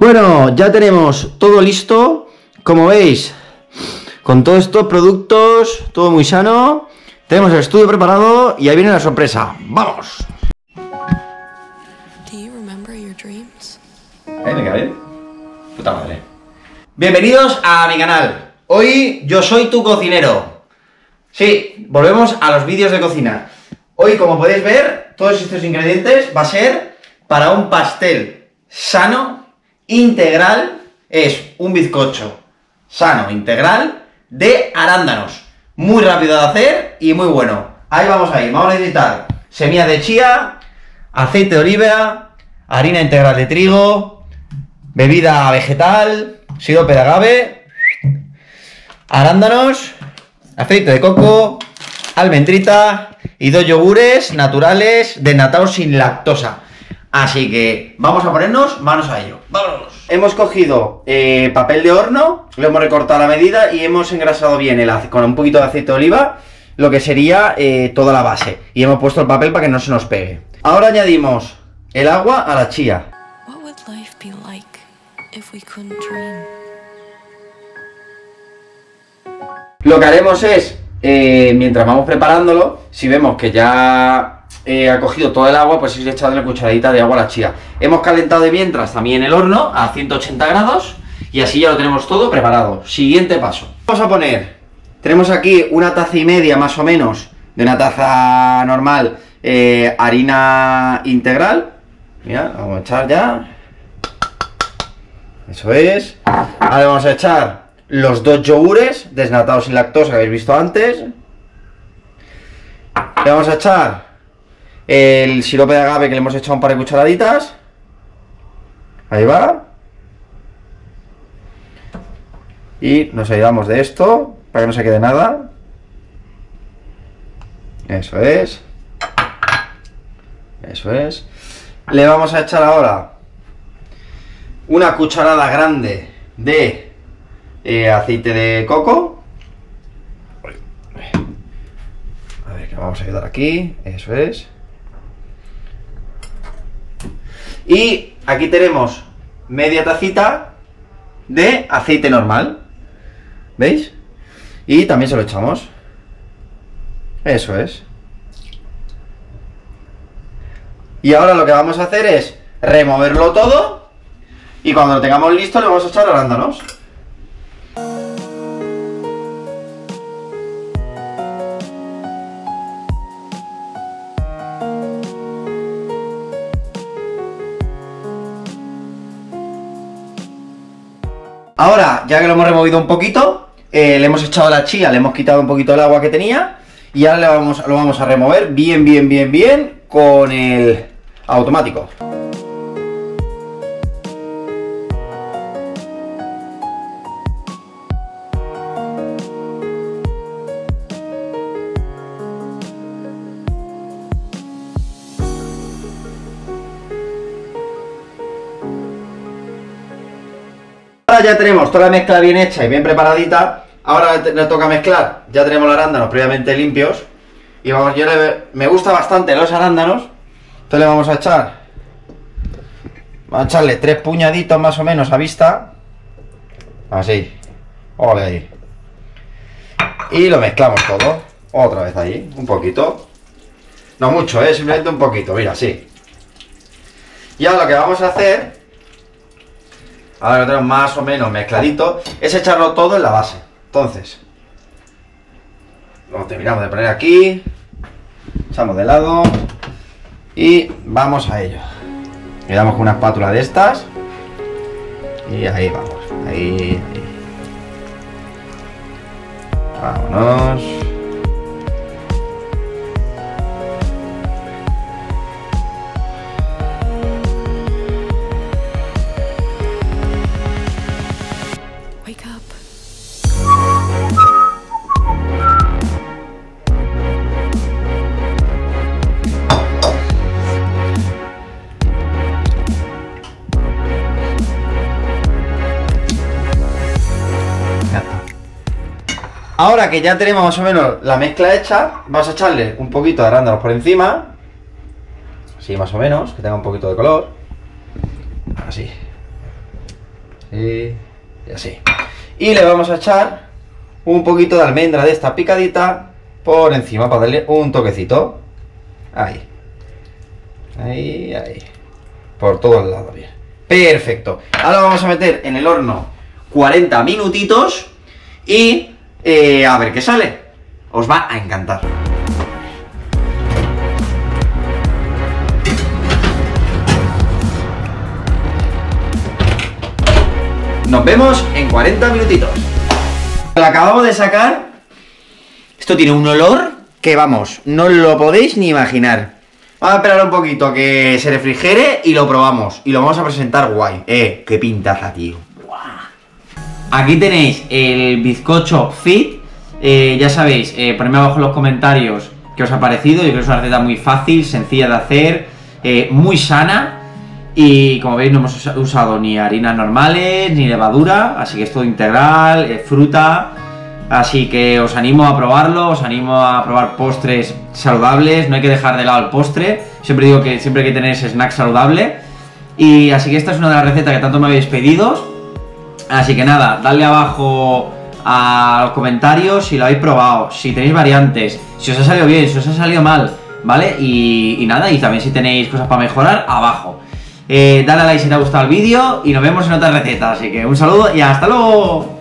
Bueno, ya tenemos todo listo. Como veis, con todos estos productos, todo muy sano. Tenemos el estudio preparado y ahí viene la sorpresa. ¡Vamos! Ahí me cabe. Puta madre. Bienvenidos a mi canal. Hoy yo soy tu cocinero. Sí, volvemos a los vídeos de cocina. Hoy, como podéis ver, todos estos ingredientes va a ser para un pastel sano, integral, es un bizcocho sano, integral, de arándanos. Muy rápido de hacer y muy bueno. Ahí vamos a ir. Vamos a necesitar semillas de chía, aceite de oliva, harina integral de trigo, bebida vegetal, sirope de agave, arándanos, aceite de coco, almendrita y dos yogures naturales desnatados sin lactosa. Así que vamos a ponernos manos a ello. ¡Vámonos! Hemos cogido eh, papel de horno, lo hemos recortado a la medida y hemos engrasado bien el con un poquito de aceite de oliva lo que sería eh, toda la base. Y hemos puesto el papel para que no se nos pegue. Ahora añadimos el agua a la chía. Lo que haremos es, eh, mientras vamos preparándolo, si vemos que ya ha cogido todo el agua, pues ir echando una cucharadita de agua a la chía. Hemos calentado de mientras también el horno a 180 grados y así ya lo tenemos todo preparado. Siguiente paso. Vamos a poner, tenemos aquí una taza y media más o menos de una taza normal eh, harina integral. Mira, vamos a echar ya. Eso es. Ahora vamos a echar los dos yogures desnatados sin lactosa que habéis visto antes. Le vamos a echar el sirope de agave que le hemos echado un par de cucharaditas. Ahí va. Y nos ayudamos de esto para que no se quede nada. Eso es. Eso es. Le vamos a echar ahora una cucharada grande de eh, aceite de coco. A ver, que vamos a ayudar aquí. Eso es. Y aquí tenemos media tacita de aceite normal. ¿Veis? Y también se lo echamos. Eso es. Y ahora lo que vamos a hacer es removerlo todo. Y cuando lo tengamos listo le vamos a echar arándanos. Ahora, ya que lo hemos removido un poquito, eh, le hemos echado la chía, le hemos quitado un poquito el agua que tenía y ahora le lo vamos a remover bien, bien, bien, bien con el automático. Ya tenemos toda la mezcla bien hecha y bien preparadita. Ahora le toca mezclar. Ya tenemos los arándanos previamente limpios. Y vamos, yo le- me gusta bastante los arándanos. Entonces le vamos a echar. Vamos a echarle tres puñaditos más o menos a vista. Así. Ole ahí. Y lo mezclamos todo. Otra vez ahí. Un poquito. No mucho, ¿eh? Simplemente un poquito. Mira, así. Y ahora lo que vamos a hacer Ahora lo tenemos más o menos mezcladito. Es echarlo todo en la base. Entonces, lo terminamos de poner aquí. Echamos de lado. Y vamos a ello. Le damos con una espátula de estas. Y ahí vamos. Ahí, ahí. Vámonos. Ahora que ya tenemos más o menos la mezcla hecha, vamos a echarle un poquito de arándanos por encima. Así más o menos, que tenga un poquito de color. Así. y así. Y le vamos a echar un poquito de almendra de esta picadita por encima para darle un toquecito. Ahí. Ahí, ahí. Por todo el lado, bien. Perfecto. Ahora vamos a meter en el horno 40 minutitos y eh, a ver qué sale. Os va a encantar. Nos vemos en 40 minutitos. Lo acabamos de sacar. Esto tiene un olor que vamos, no lo podéis ni imaginar. Vamos a esperar un poquito a que se refrigere y lo probamos. Y lo vamos a presentar guay. Eh, qué pintaza, tío. Aquí tenéis el bizcocho fit. Eh, ya sabéis, eh, ponedme abajo en los comentarios qué os ha parecido. Yo creo que es una receta muy fácil, sencilla de hacer, eh, muy sana. Y como veis, no hemos usa- usado ni harinas normales, ni levadura, así que es todo integral, eh, fruta. Así que os animo a probarlo, os animo a probar postres saludables, no hay que dejar de lado el postre. Siempre digo que siempre hay que tener ese snack saludable. Y así que esta es una de las recetas que tanto me habéis pedido. Así que nada, dadle abajo a los comentarios si lo habéis probado, si tenéis variantes, si os ha salido bien, si os ha salido mal, ¿vale? Y, nada, y también si tenéis cosas para mejorar, abajo. Eh, dale a like si te ha gustado el vídeo y nos vemos en otra receta. Así que un saludo y hasta luego.